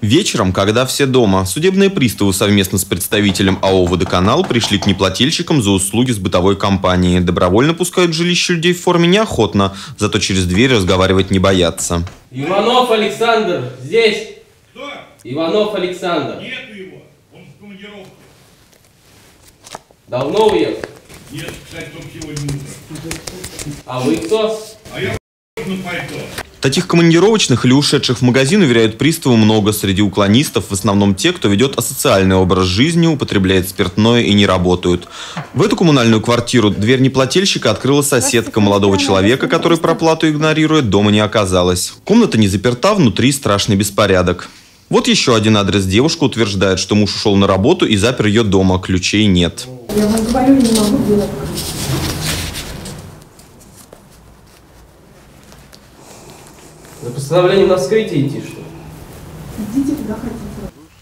Вечером, когда все дома, судебные приставы совместно с представителем АО «Водоканал» пришли к неплательщикам за услуги с бытовой компанией. Добровольно пускают в жилище людей в форме неохотно, зато через дверь разговаривать не боятся. Иванов Александр, здесь. Кто? Иванов Александр. Нету его. Он в командировке. Давно уехал? Нет, кстати, только сегодня утром. А вы кто? А я на пальто. Таких командировочных или ушедших в магазин, уверяют приставы, много. Среди уклонистов в основном те, кто ведет асоциальный образ жизни, употребляет спиртное и не работают. В эту коммунальную квартиру дверь неплательщика открыла соседка молодого человека, который проплату игнорирует, дома не оказалось. Комната не заперта, внутри страшный беспорядок. Вот еще один адрес. Девушка утверждает, что муж ушел на работу и запер ее дома, ключей нет. Я вам говорю, не могу делать. За постановлением на вскрытие идти, что ли? Идите куда хотите.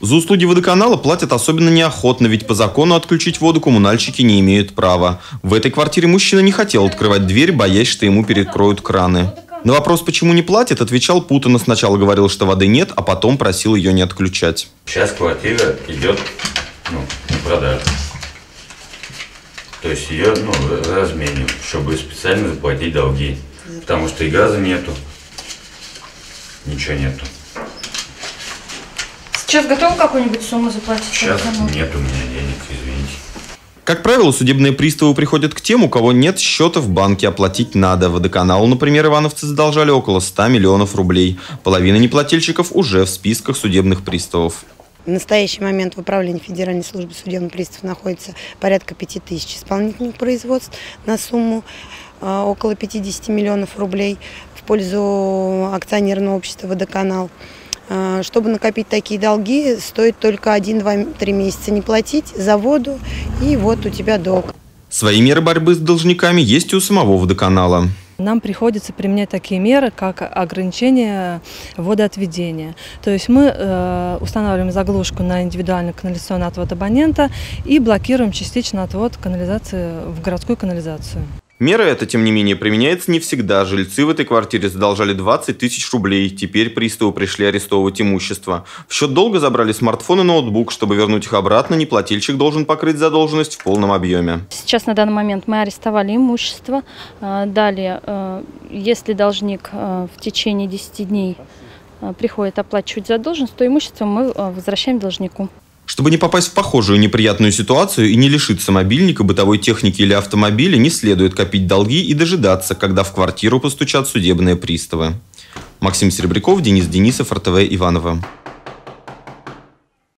За услуги водоканала платят особенно неохотно, ведь по закону отключить воду коммунальщики не имеют права. В этой квартире мужчина не хотел открывать дверь, боясь, что ему перекроют краны. На вопрос, почему не платит, отвечал путанно. Сначала говорил, что воды нет, а потом просил ее не отключать. Сейчас квартира идет ну, на продажу. То есть ее ну, разменивают, чтобы специально заплатить долги. Потому что и газа нету, ничего нету. Сейчас готовы какую-нибудь сумму заплатить? Сейчас нет у меня денег, извините. Как правило, судебные приставы приходят к тем, у кого нет счета в банке, оплатить надо. Водоканалу, например, ивановцы задолжали около 100 миллионов рублей. Половина неплательщиков уже в списках судебных приставов. В настоящий момент в управлении Федеральной службы судебных приставов находится порядка 5 тысяч исполнительных производств на сумму э, около 50 миллионов рублей пользу акционерного общества «Водоканал». Э, Чтобы накопить такие долги, стоит только 1-2-3 месяца не платить за воду, и вот у тебя долг. Свои меры борьбы с должниками есть и у самого водоканала. Нам приходится применять такие меры, как ограничение водоотведения. То есть мы э, устанавливаем заглушку на индивидуальный канализационный отвод абонента и блокируем частично отвод канализации в городскую канализацию. Мера эта, тем не менее, применяется не всегда. Жильцы в этой квартире задолжали 20 тысяч рублей. Теперь приставы пришли арестовывать имущество. В счет долга забрали смартфон и ноутбук. Чтобы вернуть их обратно, неплательщик должен покрыть задолженность в полном объеме. Сейчас на данный момент мы арестовали имущество. А, Далее, э, если должник э, в течение 10 дней э, приходит оплачивать задолженность, то имущество мы возвращаем должнику. Чтобы не попасть в похожую неприятную ситуацию и не лишиться мобильника, бытовой техники или автомобиля, не следует копить долги и дожидаться, когда в квартиру постучат судебные приставы. Максим Серебряков, Денис Денисов, РТВ Иваново.